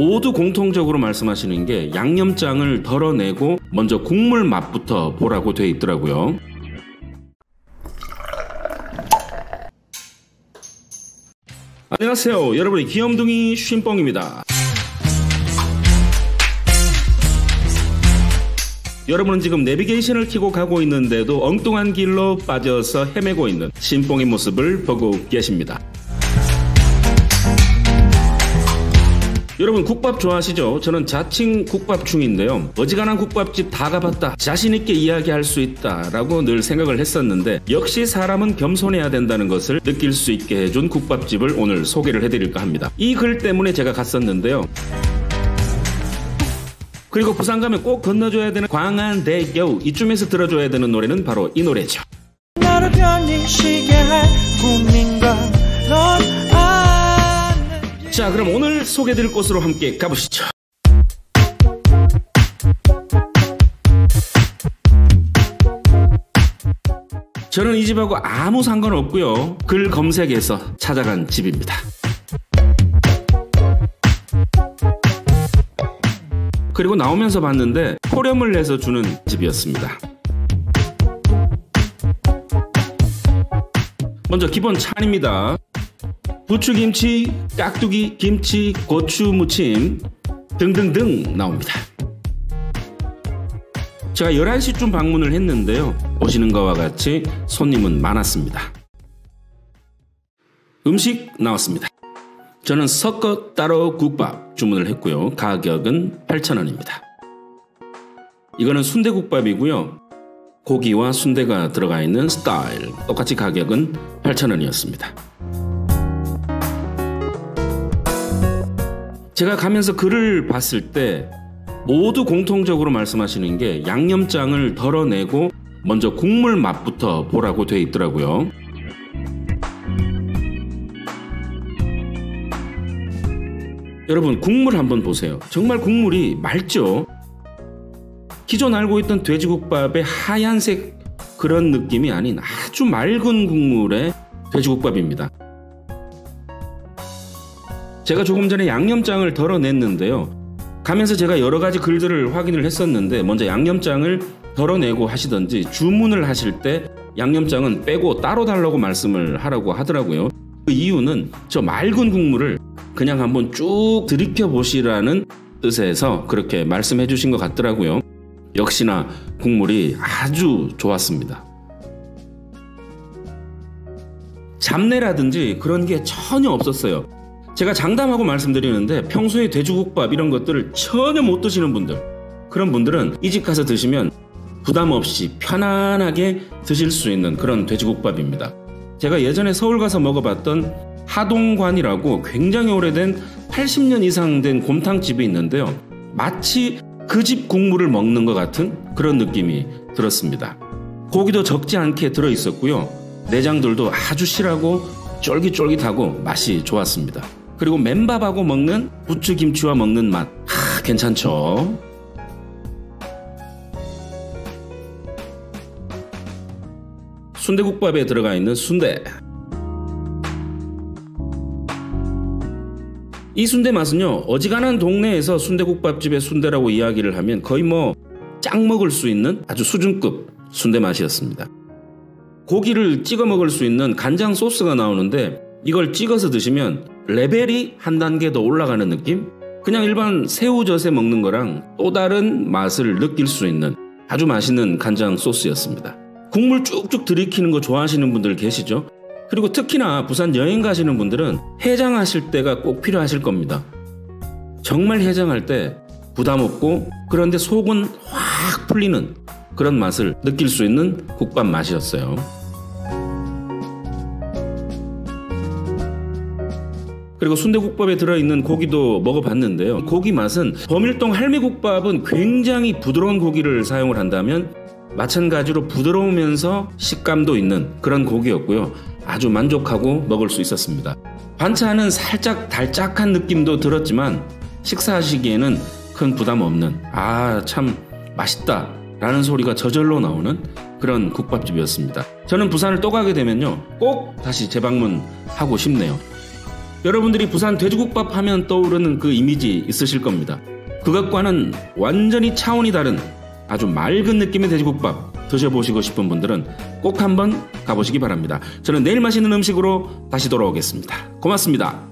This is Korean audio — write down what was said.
모두 공통적으로 말씀하시는 게 양념장을 덜어내고 먼저 국물 맛부터 보라고 돼 있더라고요. 안녕하세요. 여러분의 귀염둥이 쉰뽕입니다. 여러분은 지금 내비게이션을 켜고 가고 있는데도 엉뚱한 길로 빠져서 헤매고 있는 신뽕의 모습을 보고 계십니다. 여러분 국밥 좋아하시죠? 저는 자칭 국밥충인데요. 어지간한 국밥집 다 가봤다. 자신있게 이야기할 수 있다. 라고 늘 생각을 했었는데 역시 사람은 겸손해야 된다는 것을 느낄 수 있게 해준 국밥집을 오늘 소개를 해드릴까 합니다. 이 글 때문에 제가 갔었는데요. 그리고 부산 가면 꼭 건너줘야 되는 광안대교 이쯤에서 들어줘야 되는 노래는 바로 이 노래죠. 자, 그럼 오늘 소개드릴 곳으로 함께 가보시죠. 저는 이 집하고 아무 상관없고요. 글 검색해서 찾아간 집입니다. 그리고 나오면서 봤는데 포렴을 내서 주는 집이었습니다. 먼저 기본 찬입니다. 부추김치, 깍두기, 김치, 고추 무침 등등등 나옵니다. 제가 11시쯤 방문을 했는데요. 오시는 것과 같이 손님은 많았습니다. 음식 나왔습니다. 저는 섞어 따로 국밥 주문을 했고요. 가격은 8,000원입니다. 이거는 순대국밥이고요. 고기와 순대가 들어가 있는 스타일. 똑같이 가격은 8,000원이었습니다. 제가 가면서 글을 봤을 때 모두 공통적으로 말씀하시는 게 양념장을 덜어내고 먼저 국물 맛부터 보라고 돼 있더라고요. 여러분 국물 한번 보세요. 정말 국물이 맑죠? 기존 알고 있던 돼지국밥의 하얀색 그런 느낌이 아닌 아주 맑은 국물의 돼지국밥입니다. 제가 조금 전에 양념장을 덜어냈는데요. 가면서 제가 여러 가지 글들을 확인을 했었는데 먼저 양념장을 덜어내고 하시던지 주문을 하실 때 양념장은 빼고 따로 달라고 말씀을 하라고 하더라고요. 그 이유는 저 맑은 국물을 그냥 한번 쭉 들이켜 보시라는 뜻에서 그렇게 말씀해 주신 것 같더라고요. 역시나 국물이 아주 좋았습니다. 잡내라든지 그런 게 전혀 없었어요. 제가 장담하고 말씀드리는데 평소에 돼지국밥 이런 것들을 전혀 못 드시는 분들 그런 분들은 이 집 가서 드시면 부담 없이 편안하게 드실 수 있는 그런 돼지국밥입니다. 제가 예전에 서울 가서 먹어봤던 하동관이라고 굉장히 오래된 80년 이상 된 곰탕집이 있는데요. 마치 그 집 국물을 먹는 것 같은 그런 느낌이 들었습니다. 고기도 적지 않게 들어 있었고요. 내장들도 아주 실하고 쫄깃쫄깃하고 맛이 좋았습니다. 그리고 맨밥하고 먹는 부추김치와 먹는 맛. 하, 괜찮죠? 순대국밥에 들어가 있는 순대. 이 순대 맛은요, 어지간한 동네에서 순대국밥집의 순대라고 이야기를 하면 거의 뭐 짱 먹을 수 있는 아주 수준급 순대 맛이었습니다. 고기를 찍어 먹을 수 있는 간장 소스가 나오는데 이걸 찍어서 드시면 레벨이 한 단계 더 올라가는 느낌? 그냥 일반 새우젓에 먹는 거랑 또 다른 맛을 느낄 수 있는 아주 맛있는 간장 소스였습니다. 국물 쭉쭉 들이키는 거 좋아하시는 분들 계시죠? 그리고 특히나 부산 여행 가시는 분들은 해장하실 때가 꼭 필요하실 겁니다. 정말 해장할 때 부담 없고 그런데 속은 확 풀리는 그런 맛을 느낄 수 있는 국밥 맛이었어요. 그리고 순대국밥에 들어있는 고기도 먹어봤는데요. 고기 맛은 범일동 할매국밥은 굉장히 부드러운 고기를 사용을 한다면 마찬가지로 부드러우면서 식감도 있는 그런 고기였고요. 아주 만족하고 먹을 수 있었습니다. 반찬은 살짝 달짝한 느낌도 들었지만 식사하시기에는 큰 부담 없는 아 참 맛있다 라는 소리가 저절로 나오는 그런 국밥집이었습니다. 저는 부산을 또 가게 되면요 꼭 다시 재방문하고 싶네요. 여러분들이 부산 돼지국밥 하면 떠오르는 그 이미지 있으실 겁니다. 그것과는 완전히 차원이 다른 아주 맑은 느낌의 돼지국밥 드셔보시고 싶은 분들은 꼭 한번 가보시기 바랍니다. 저는 내일 맛있는 음식으로 다시 돌아오겠습니다. 고맙습니다.